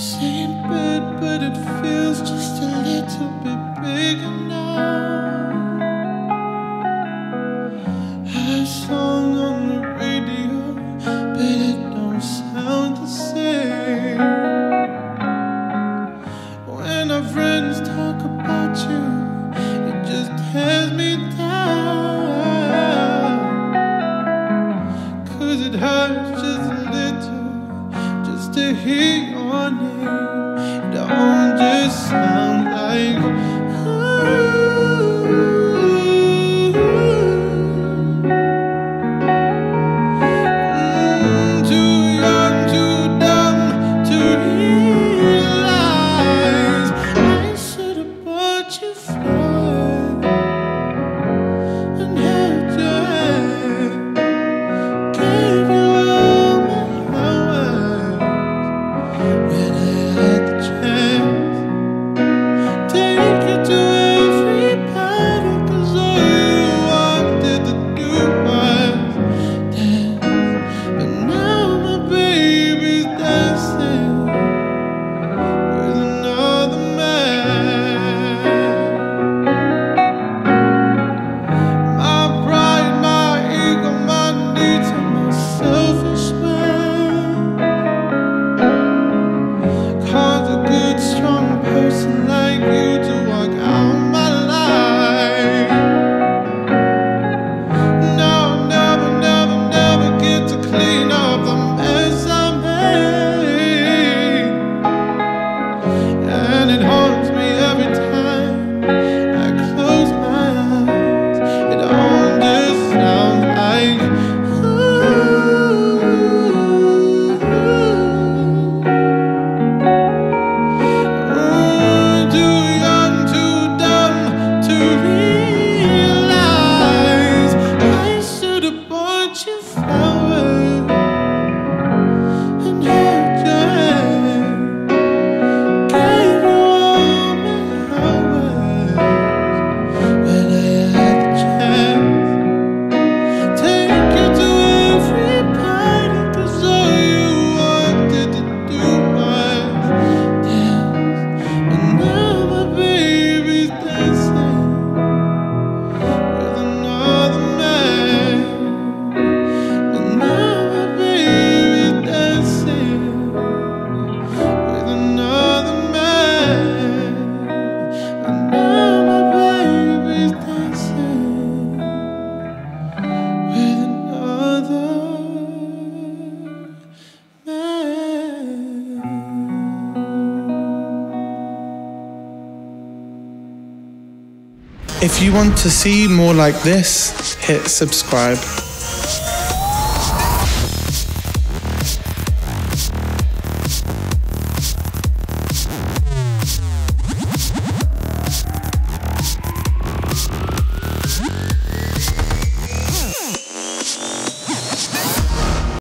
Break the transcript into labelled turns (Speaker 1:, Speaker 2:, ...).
Speaker 1: Same bed, but it feels just a little bit bigger now. Song on the radio, but it don't sound the same. When our friends talk about you, it just tears me. Cause it hurts just a little to hear your name. Don't just sound like. running home. If you want to see more like this, hit subscribe.